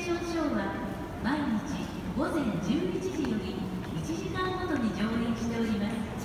ションショーは毎日午前11時より1時間ごとに上演しております。